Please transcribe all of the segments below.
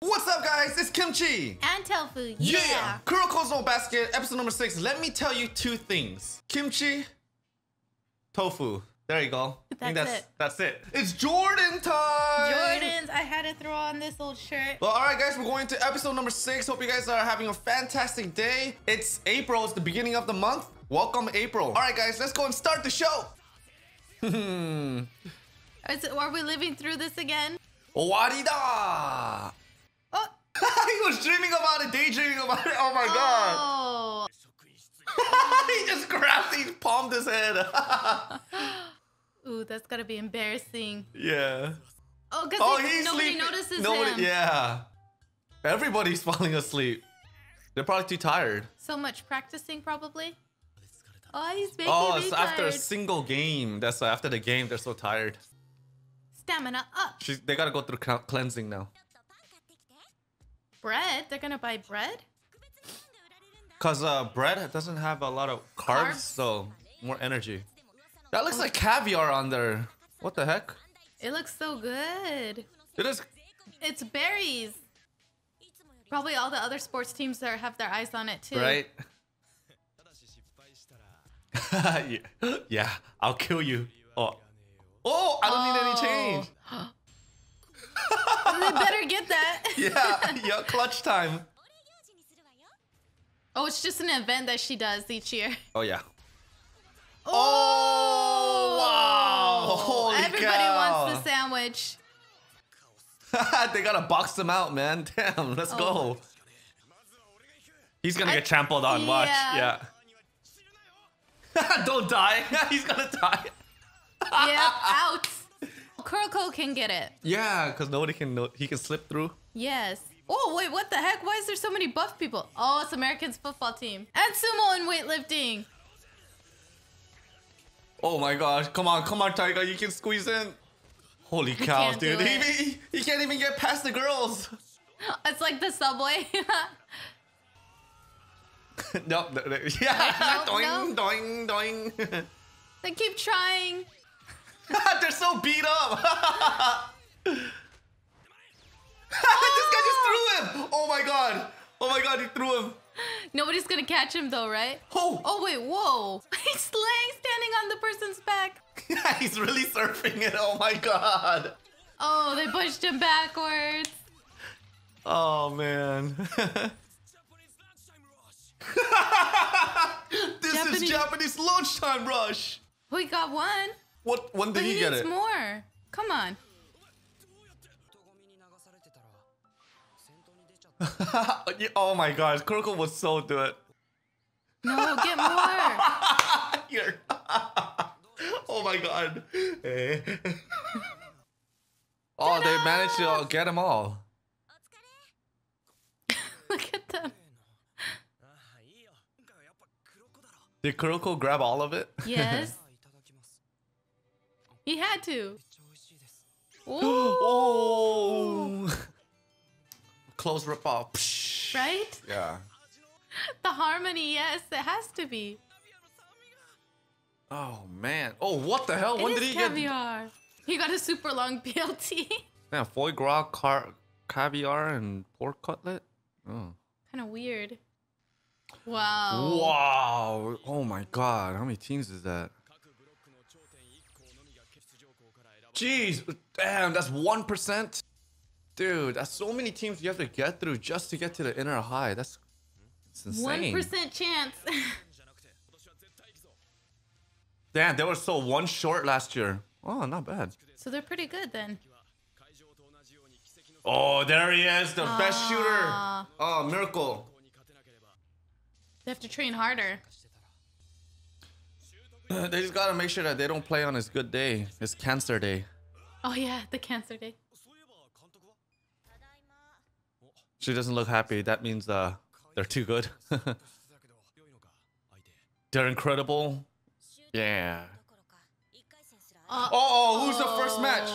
What's up, guys? It's Kimchi. And tofu. Yeah. Kuroko's no basket, episode number six. Let me tell you two things. Kimchi, tofu. There you go. I think That's that's it. that's it. It's Jordan time. Jordans. I had to throw on this old shirt. Well, all right, guys, we're going to episode number six. Hope you guys are having a fantastic day. It's April. It's the beginning of the month. Welcome, April. All right, guys, let's go and start the show. Is are we living through this again? Warida. Was dreaming about it, daydreaming about it. Oh my god. Oh. he just grabbed, he palmed his head. Ooh, that's gotta be embarrassing. yeah. Oh, because Oh, nobody sleeping. notices Nobody, him. Yeah. Everybody's falling asleep. They're probably too tired. So much practicing, probably. Oh, he's making Oh, it's after a single game. That's why after the game, they're so tired. Stamina up. She's, they gotta go through cleansing now. Bread? They're gonna buy bread? Cause uh, bread doesn't have a lot of carbs, Carbs? so more energy. That looks like caviar on there. What the heck? It looks so good. It is. It's berries. Probably all the other sports teams there have their eyes on it too. Right? yeah. yeah, I'll kill you. Oh, oh! I don't need any change. They better get that. Yeah, yeah, clutch time. Oh, it's just an event that she does each year. Oh yeah. Oh, oh wow. Oh, Holy Everybody cow. wants the sandwich. they gotta box them out, man. Damn, let's Oh. go. He's gonna I- get trampled on. Watch. yeah. Yeah. don't die. He's gonna die. Yep, out. Kuroko can get it. Yeah, because nobody can know. He can slip through. Yes. Oh, wait, what the heck? Why is there so many buff people? Oh, it's Americans football team. And sumo and weightlifting. Oh my gosh. Come on, come on, Tiger. You can squeeze in. Holy cow, dude. He, he, he can't even get past the girls. It's like the subway. nope. no, no. yeah. Nope, doing, nope. doing, doing. they keep trying. They're so beat up. this guy just threw him. Oh my god. Oh my god, he threw him. Nobody's gonna catch him though, right? Oh, Oh wait, whoa! He's laying standing on the person's back. he's really surfing it. Oh my god. Oh, they pushed him backwards. Oh man. this is Japanese- Japanese lunchtime rush. We got one, What? When but did he he get needs it? more. Come on. oh my gosh, Kuroko was so good. No, get more. Oh my god. Eh. oh, they managed to uh, get them all. Look at them. Did Kuroko grab all of it? Yes, he had to. Ooh, oh. Close rip off. Right? Yeah. The harmony, yes, it has to be. Oh man. Oh, what the hell? It when is did he get? caviar. He got a super long BLT. Yeah, foie gras, car- caviar, and pork cutlet. Oh. kind of weird. Wow. Wow. Oh my god. How many teams is that? Jeez. Damn, that's 1%. Dude, that's so many teams you have to get through just to get to the Inter-High. That's, insane. percent chance. Damn, they were so one short last year. Oh, not bad. so they're pretty good then. Oh, there he is, the best shooter. Oh, miracle. They have to train harder. They just gotta make sure that they don't play on his good day, his cancer day. Oh yeah, the cancer day. She doesn't look happy. That means uh, they're too good. they're incredible. Yeah. Uh, Oh, who's the first match?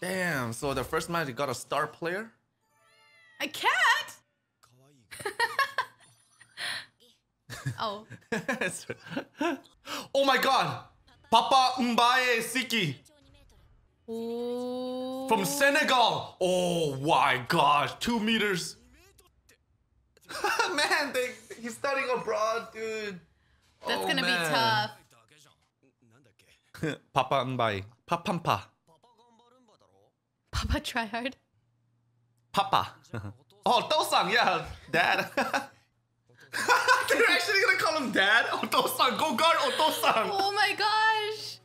Damn. So the first match, they got a star player. A cat? oh, oh my God. Papa Mbaye Siki. Ooh. From Senegal. Oh my gosh, two meters. man, they, he's studying abroad, dude. That's Oh, gonna man. be tough. Papa Mbai. Papampa. Papa try hard. Papa. oh, Tosang, yeah, dad. They're actually gonna call him dad. Tosang, go guard Otosang. Oh my gosh.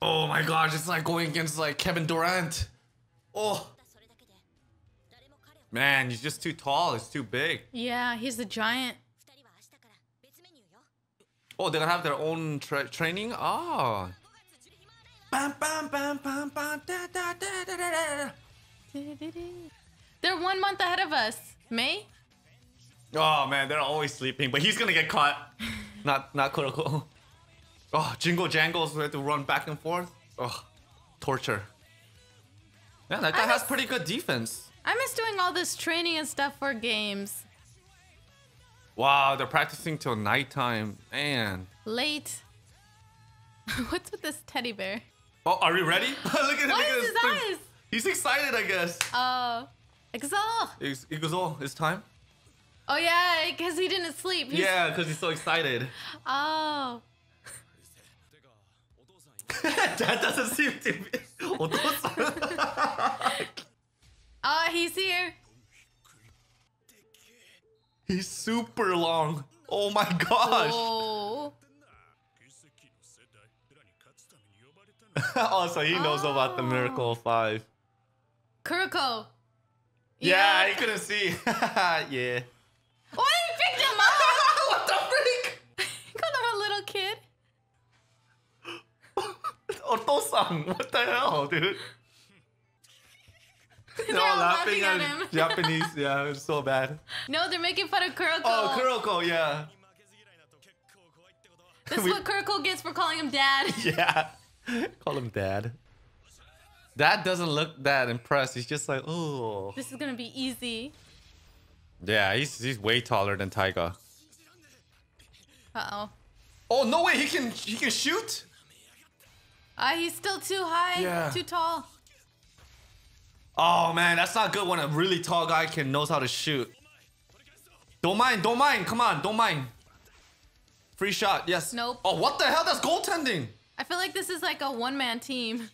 Oh my gosh, it's like going against like Kevin Durant. Oh, man, he's just too tall. It's too big. Yeah, he's a giant. Oh, they're gonna have their own tra- training. Oh. Bam, bam, bam, bam, bam, da, da, da, da, da, da. They're one month ahead of us. May? Oh man, they're always sleeping, but he's gonna get caught. not not Kuroko. Oh, Jingle Jangles, we have to run back and forth. Oh, torture. Yeah, that guy I has pretty good defense. I miss doing all this training and stuff for games. Wow, they're practicing till nighttime. Man. Late. What's with this teddy bear? Oh, are we ready? look at him. What look at is his thing. eyes? He's excited, I guess. Oh. Exalt. He's- He goes, oh, it's time? Oh yeah, because he didn't sleep. He's- Yeah, because he's so excited. Oh. that doesn't seem to be. Oh, he's here. he's super long. Oh my gosh. Oh. oh, so he knows about the Miracle 5. Kuroko. Yeah, he couldn't see. yeah. Otosan, what the hell, dude? They're all laughing at him. Japanese. Yeah, it's so bad. No, they're making fun of Kuroko. Oh, Kuroko, yeah. This is we- what Kuroko gets for calling him dad. Yeah. Call him dad. Dad doesn't look that impressed. He's just like, oh. This is gonna be easy. Yeah, he's he's way taller than Taiga. Uh oh. Oh no way, he can he can shoot? Ah, he's still too high. Yeah. Too tall. Oh man, that's not good when a really tall guy can knows how to shoot. Don't mind, don't mind, come on, don't mind. Free shot, yes. Nope. Oh, what the hell? That's goaltending. I feel like this is like a one man team.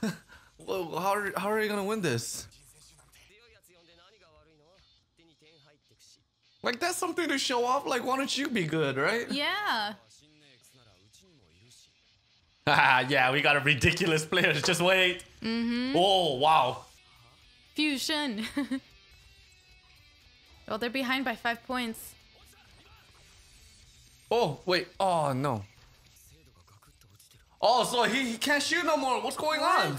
Whoa, how are, how are you gonna win this? Like that's something to show off. Like, why don't you be good, right? Yeah. Haha, yeah, we got a ridiculous players. Just wait. Mm-hmm. Oh wow. Fusion. oh, they're behind by five points. Oh wait. Oh no. Oh, so he, he can't shoot no more. What's going on?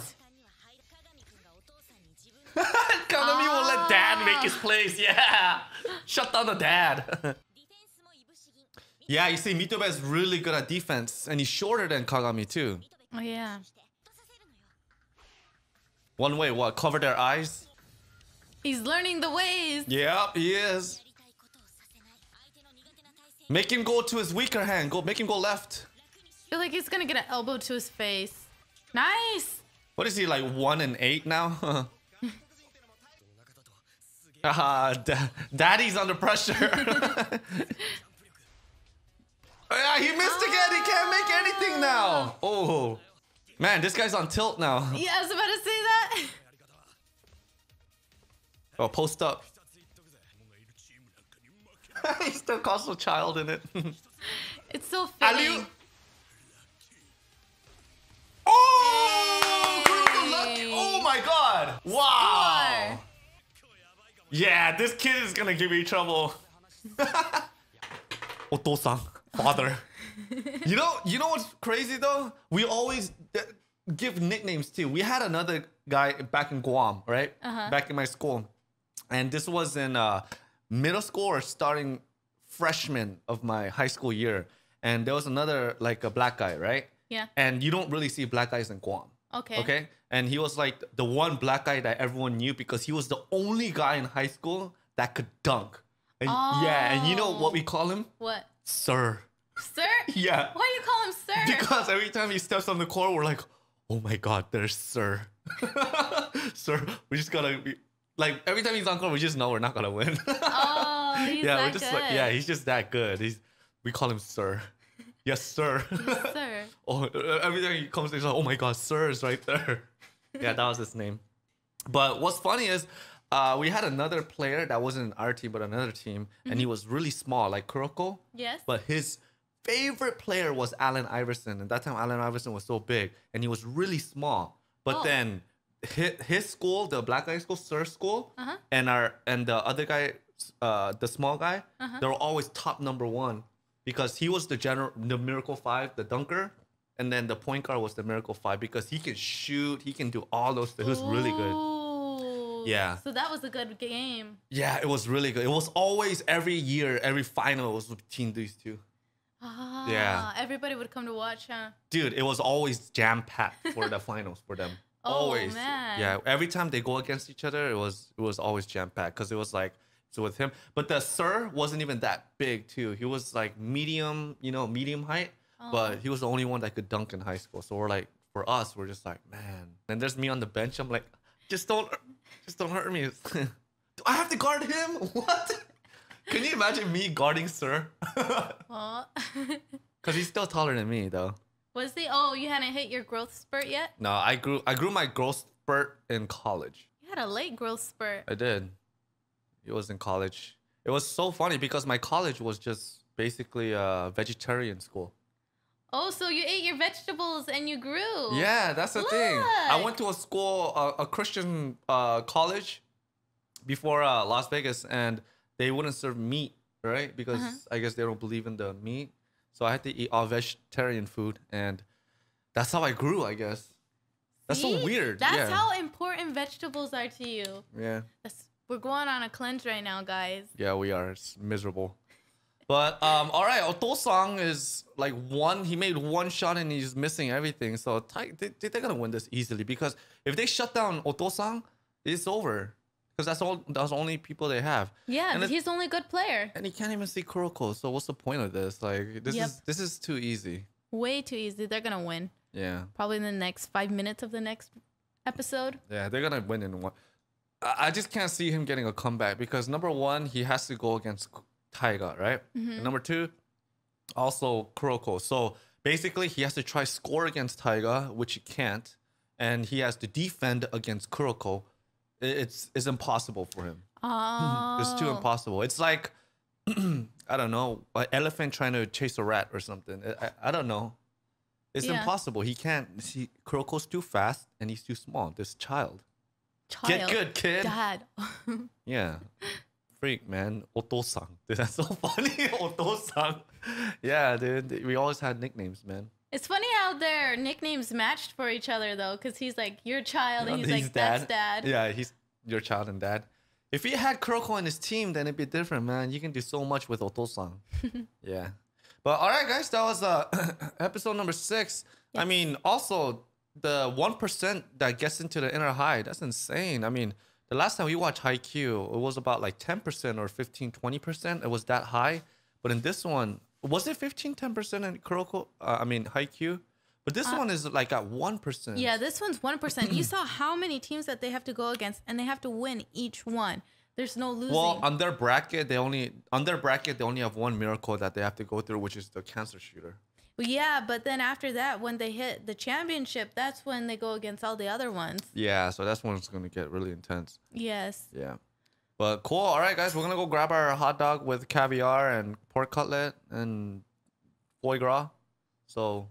Kagami will let dad make his plays. Yeah. Shut down the dad. Yeah, you see, Mitobe is really good at defense, and he's shorter than Kagami too. Oh yeah. One way, what? Cover their eyes? He's learning the ways. Yep, he is. Make him go to his weaker hand. Go, make him go left. I feel like he's gonna get an elbow to his face. Nice. What is he like? One and eight now? Ah, da- daddy's under pressure. yeah, he missed again. He can't make anything now. Ah. Oh, man, this guy's on tilt now. Yeah, I was about to say that. Oh, post up. he still calls a child in it. It's so fitting. Oh! Hey. Oh my god! Wow! Score. Yeah, this kid is gonna give me trouble. Otosan, father. you know, you know what's crazy though? We always uh, give nicknames too. We had another guy back in Guam, right? Uh-huh. Back in my school, and this was in uh, middle school or starting freshman of my high school year. And there was another like a black guy, right? Yeah. And you don't really see black guys in Guam. Okay. Okay. And he was like the one black guy that everyone knew because he was the only guy in high school that could dunk. And yeah, and you know what we oh. call him? What? Sir. Sir? Yeah. Why do you call him sir? Because every time he steps on the court, we're like, oh my god, there's Sir. Sir, we just gotta be like every time he's on court, we just know we're not gonna win. Oh, he's yeah, we're just good. like yeah, he's just that good. He's we call him Sir. Yes, sir. Sir. oh, every time he comes, he's like, oh my god, Sir is right there. yeah, that was his name. But what's funny is. Uh, we had another player that wasn't in our team but another team, and he was really small, like Kuroko. Yes. But his favorite player was Allen Iverson. And that time, Allen Iverson was so big and he was really small. But Oh. then his, his school, the black guy school, Sir School, Uh-huh. and our and the other guy, uh, the small guy, Uh-huh. they were always top number one because he was the general, the Miracle Five, the dunker. And then the point guard was the Miracle Five because he can shoot, he can do all those things. He was really good. Yeah. So that was a good game. Yeah, it was really good. It was always every year, every final was between these two. Ah, yeah. Everybody would come to watch, huh? dude, it was always jam packed for the finals for them. Oh, always, man. yeah. Every time they go against each other, it was it was always jam packed because it was like so with him. But the sir wasn't even that big too. He was like medium, you know, medium height. Oh. But he was the only one that could dunk in high school. So we're like, for us, we're just like, man. And there's me on the bench. I'm like, just don't, just don't hurt me. Do I have to guard him? What? Can you imagine me guarding Sir? Well, Because he's still taller than me, though. was the oh you hadn't hit your growth spurt yet? No, I grew I grew my growth spurt in college. You had a late growth spurt. I did. It was in college. It was so funny because my college was just basically a vegetarian school. Oh, so you ate your vegetables and you grew. Yeah, that's the thing. I went to a school, a, a Christian uh, college, before uh, Las Vegas, and they wouldn't serve meat, right? Because Uh-huh. I guess they don't believe in the meat. So I had to eat all vegetarian food, and that's how I grew. I guess. That's so weird. That's yeah. how important vegetables are to you. Yeah. That's, we're going on a cleanse right now, guys. Yeah, we are. It's miserable. But um, all right, Otosang is like one. He made one shot and he's missing everything. So they, they- they're gonna win this easily because if they shut down Otosang, it's over. Because that's all. That's only people they have. Yeah, And he's the only good player. And he can't even see Kuroko. So what's the point of this? Like this Yep. is this is too easy. Way too easy. They're gonna win. Yeah, Probably in the next five minutes of the next episode. yeah, they're gonna win in one. I I just can't see him getting a comeback because number one, he has to go against Taiga, right? And mm-hmm. number two, also Kuroko. So basically, he has to try score against Taiga, which he can't, and he has to defend against Kuroko. It's it's impossible for him. Oh, It's too impossible. It's like I don't know, an elephant trying to chase a rat or something. I, I, don't know. It's Yeah. impossible. He can't. See, Kuroko's too fast and he's too small. This child. Child. Get good, kid. Dad. Yeah. Freak, man. Otosang. Dude, that's so funny. Otosang. Yeah, dude. We always had nicknames, man. it's funny how their nicknames matched for each other though, because he's like your child and he's, like that's dad. Yeah, he's your child and dad. If he had Kuroko on his team, then it'd be different, man. You can do so much with Otosang. yeah. But all right, guys, that was uh, episode number six. I mean, also the one percent that gets into the Inter-High, that's insane. I mean, the last time we watched Haikyuu, it was about like 10% or 15, 20%. It was that high. But in this one, was it 15, 10% in Kuroko? Uh, I mean, Haikyuu? But this one is like at 1%. Yeah, this one's one percent. you saw how many teams that they have to go against, and they have to win each one. There's no losing. Well, on their bracket, they only on their bracket they only have one miracle that they have to go through, which is the cancer shooter. Yeah, but then after that, when they hit the championship, that's when they go against all the other ones. Yeah, so that's when it's gonna get really intense. Yes. Yeah. But cool. All right, guys, we're gonna go grab our hot dog with caviar and pork cutlet and foie gras. So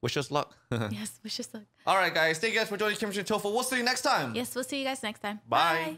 wish us luck. yes. Wish us luck. All right, guys. Thank you guys for joining Kimchi Tofu. We'll see you next time. Yes. We'll see you guys next time. Bye.